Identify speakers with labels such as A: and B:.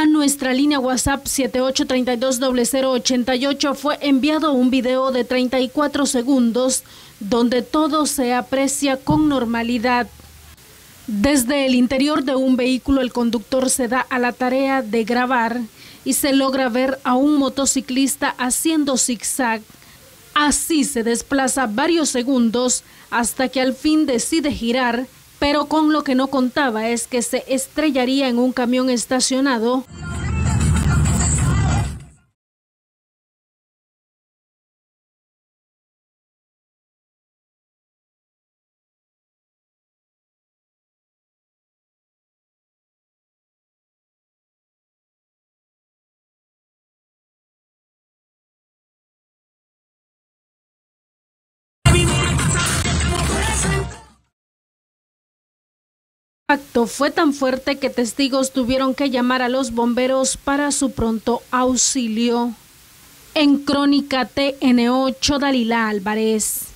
A: A nuestra línea WhatsApp 78320088 fue enviado un video de 34 segundos donde todo se aprecia con normalidad. Desde el interior de un vehículo el conductor se da a la tarea de grabar y se logra ver a un motociclista haciendo zigzag. Así se desplaza varios segundos hasta que al fin decide girar pero con lo que no contaba es que se estrellaría en un camión estacionado. Acto fue tan fuerte que testigos tuvieron que llamar a los bomberos para su pronto auxilio. En Crónica TN8, Dalila Álvarez.